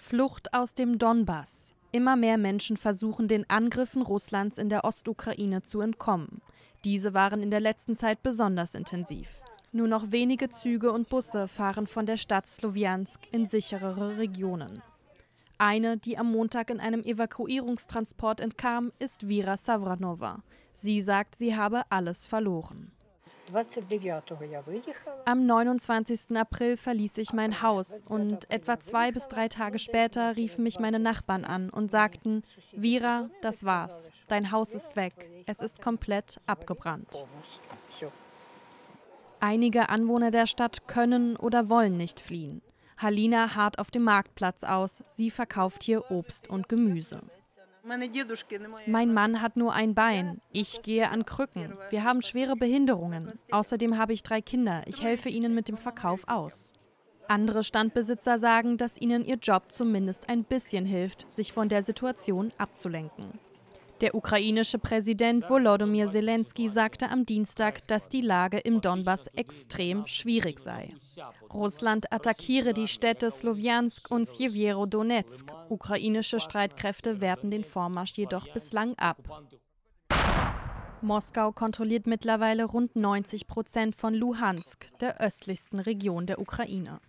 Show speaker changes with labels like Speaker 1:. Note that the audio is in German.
Speaker 1: Flucht aus dem Donbass. Immer mehr Menschen versuchen, den Angriffen Russlands in der Ostukraine zu entkommen. Diese waren in der letzten Zeit besonders intensiv. Nur noch wenige Züge und Busse fahren von der Stadt Slowiansk in sicherere Regionen. Eine, die am Montag in einem Evakuierungstransport entkam, ist Vira Savranova. Sie sagt, sie habe alles verloren. Am 29. April verließ ich mein Haus und etwa zwei bis drei Tage später riefen mich meine Nachbarn an und sagten, Vira, das war's, dein Haus ist weg, es ist komplett abgebrannt. Einige Anwohner der Stadt können oder wollen nicht fliehen. Halina hart auf dem Marktplatz aus, sie verkauft hier Obst und Gemüse. Mein Mann hat nur ein Bein. Ich gehe an Krücken. Wir haben schwere Behinderungen. Außerdem habe ich drei Kinder. Ich helfe ihnen mit dem Verkauf aus. Andere Standbesitzer sagen, dass ihnen ihr Job zumindest ein bisschen hilft, sich von der Situation abzulenken. Der ukrainische Präsident Volodymyr Zelensky sagte am Dienstag, dass die Lage im Donbass extrem schwierig sei. Russland attackiere die Städte Slowiansk und Sjeverodonetsk. Ukrainische Streitkräfte werten den Vormarsch jedoch bislang ab. Moskau kontrolliert mittlerweile rund 90 Prozent von Luhansk, der östlichsten Region der Ukraine.